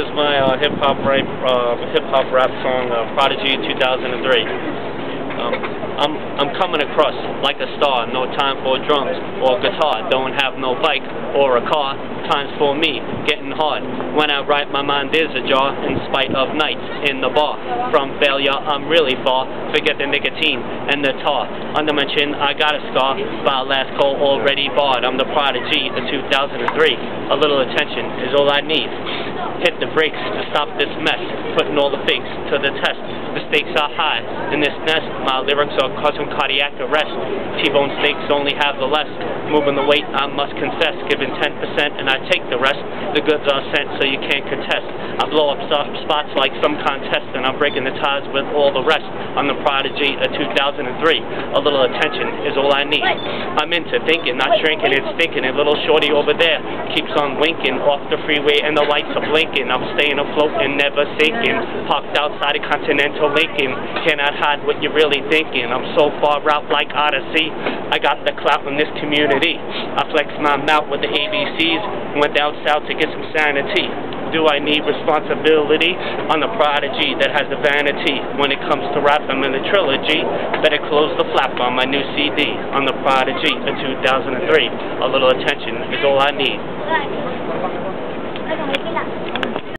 This is my uh, hip hop rap, uh, hip hop rap song, uh, Prodigy 2003. Um, I'm I'm coming across like a star. No time for drums or guitar. Don't have no bike or a car. Time's for me, getting hard. When I write, my mind is ajar. In spite of nights in the bar. From failure, I'm really far. Forget the nicotine and the tar. Under my chin, I got a scar. File last call already barred. I'm the prodigy of 2003. A little attention is all I need. Hit the brakes to stop this mess. Putting all the fakes to the test. The stakes are high in this nest. My lyrics are causing cardiac arrest. T-bone snakes only have the less. Moving the weight, I must confess. Giving 10% and I take the rest. The goods are sent so you can't contest. Blow up spots like some contest and I'm breaking the ties with all the rest. I'm the prodigy of 2003. A little attention is all I need. I'm into thinking, not shrinking and stinking. A little shorty over there keeps on winking off the freeway and the lights are blinking. I'm staying afloat and never sinking. Parked outside of Continental Lincoln. Cannot hide what you're really thinking. I'm so far out like Odyssey. I got the clout in this community. I flex my mouth with the ABCs. Went down south to get some sanity. Do I need responsibility? I'm the prodigy that has the vanity. When it comes to rap, I'm in the trilogy. Better close the flap on my new CD. I'm the prodigy in 2003. A little attention is all I need.